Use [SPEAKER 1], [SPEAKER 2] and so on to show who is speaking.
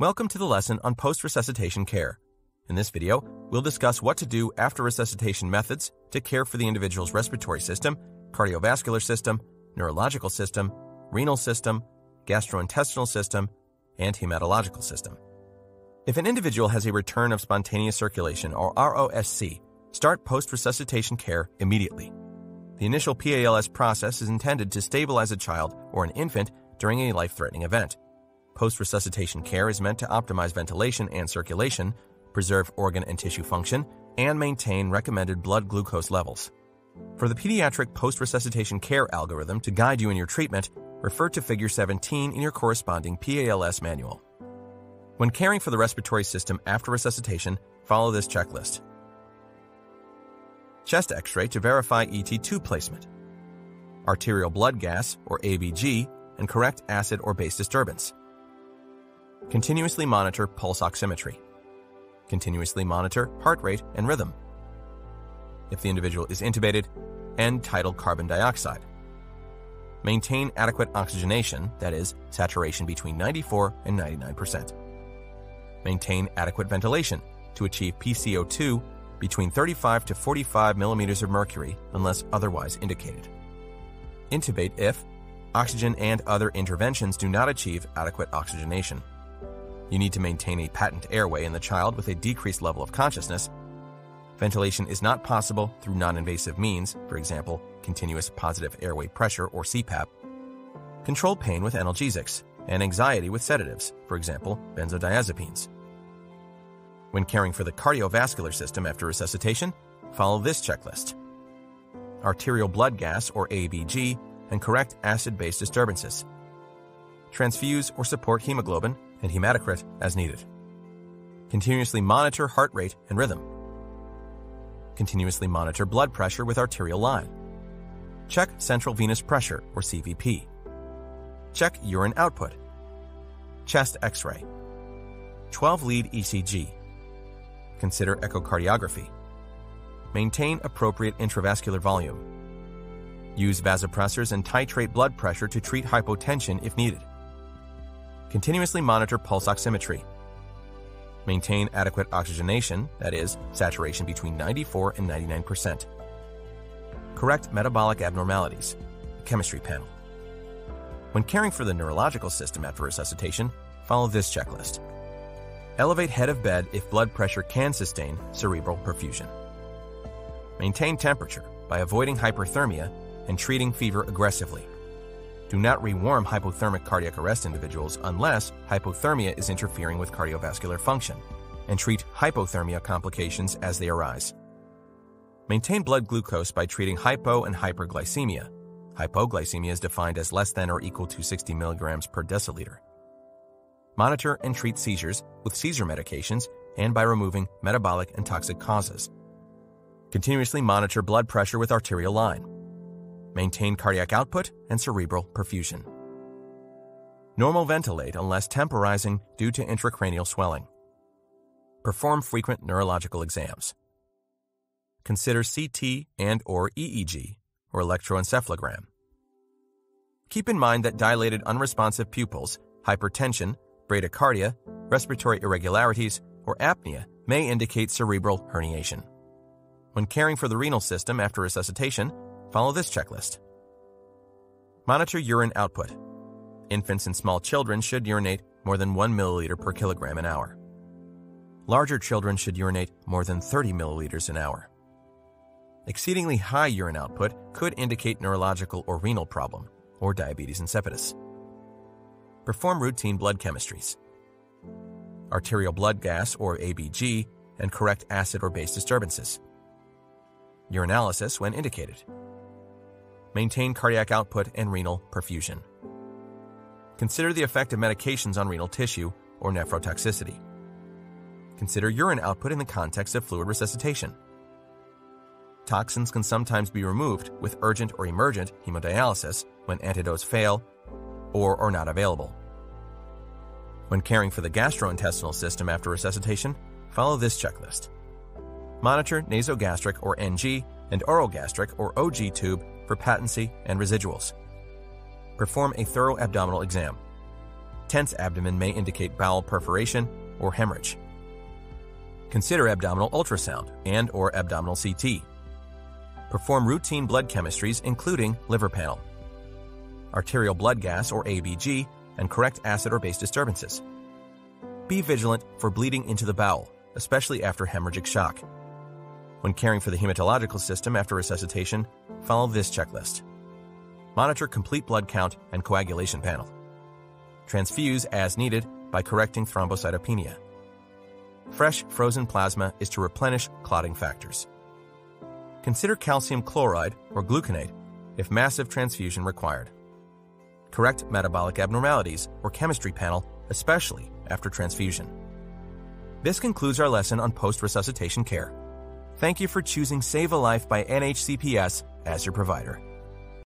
[SPEAKER 1] Welcome to the lesson on post-resuscitation care. In this video, we'll discuss what to do after resuscitation methods to care for the individual's respiratory system, cardiovascular system, neurological system, renal system, gastrointestinal system, and hematological system. If an individual has a return of spontaneous circulation or ROSC, start post-resuscitation care immediately. The initial PALS process is intended to stabilize a child or an infant during a life-threatening event. Post resuscitation care is meant to optimize ventilation and circulation, preserve organ and tissue function, and maintain recommended blood glucose levels. For the pediatric post resuscitation care algorithm to guide you in your treatment, refer to Figure 17 in your corresponding PALS manual. When caring for the respiratory system after resuscitation, follow this checklist. Chest x ray to verify ET tube placement, arterial blood gas, or ABG, and correct acid or base disturbance Continuously monitor pulse oximetry. Continuously monitor heart rate and rhythm. If the individual is intubated, end tidal carbon dioxide. Maintain adequate oxygenation, that is, saturation between 94 and 99%. Maintain adequate ventilation to achieve PCO2 between 35 to 45 millimeters of mercury unless otherwise indicated. Intubate if oxygen and other interventions do not achieve adequate oxygenation. You need to maintain a patent airway in the child with a decreased level of consciousness. Ventilation is not possible through non invasive means, for example, continuous positive airway pressure or CPAP. Control pain with analgesics and anxiety with sedatives, for example, benzodiazepines. When caring for the cardiovascular system after resuscitation, follow this checklist arterial blood gas, or ABG, and correct acid base disturbances. Transfuse or support hemoglobin and hematocrit as needed. Continuously monitor heart rate and rhythm. Continuously monitor blood pressure with arterial line. Check central venous pressure or CVP. Check urine output. Chest x-ray. 12 lead ECG. Consider echocardiography. Maintain appropriate intravascular volume. Use vasopressors and titrate blood pressure to treat hypotension if needed. Continuously monitor pulse oximetry. Maintain adequate oxygenation, that is, saturation between 94 and 99%. Correct metabolic abnormalities, chemistry panel. When caring for the neurological system after resuscitation, follow this checklist. Elevate head of bed if blood pressure can sustain cerebral perfusion. Maintain temperature by avoiding hyperthermia and treating fever aggressively. Do not rewarm hypothermic cardiac arrest individuals unless hypothermia is interfering with cardiovascular function, and treat hypothermia complications as they arise. Maintain blood glucose by treating hypo and hyperglycemia. Hypoglycemia is defined as less than or equal to 60 milligrams per deciliter. Monitor and treat seizures with seizure medications and by removing metabolic and toxic causes. Continuously monitor blood pressure with arterial line maintain cardiac output and cerebral perfusion. Normal ventilate unless temporizing due to intracranial swelling. Perform frequent neurological exams. Consider CT and or EEG or electroencephalogram. Keep in mind that dilated unresponsive pupils, hypertension, bradycardia, respiratory irregularities, or apnea may indicate cerebral herniation. When caring for the renal system after resuscitation, Follow this checklist. Monitor urine output. Infants and small children should urinate more than 1 milliliter per kilogram an hour. Larger children should urinate more than 30 milliliters an hour. Exceedingly high urine output could indicate neurological or renal problem, or diabetes insipidus. Perform routine blood chemistries. Arterial blood gas, or ABG, and correct acid or base disturbances. Urinalysis when indicated maintain cardiac output and renal perfusion. Consider the effect of medications on renal tissue or nephrotoxicity. Consider urine output in the context of fluid resuscitation. Toxins can sometimes be removed with urgent or emergent hemodialysis when antidotes fail or are not available. When caring for the gastrointestinal system after resuscitation, follow this checklist. Monitor nasogastric or NG and orogastric or OG tube for patency and residuals. Perform a thorough abdominal exam. Tense abdomen may indicate bowel perforation or hemorrhage. Consider abdominal ultrasound and or abdominal CT. Perform routine blood chemistries including liver panel, arterial blood gas or ABG, and correct acid or base disturbances. Be vigilant for bleeding into the bowel, especially after hemorrhagic shock. When caring for the hematological system after resuscitation, follow this checklist. Monitor complete blood count and coagulation panel. Transfuse as needed by correcting thrombocytopenia. Fresh frozen plasma is to replenish clotting factors. Consider calcium chloride or gluconate if massive transfusion required. Correct metabolic abnormalities or chemistry panel, especially after transfusion. This concludes our lesson on post resuscitation care. Thank you for choosing Save a Life by NHCPS as your provider.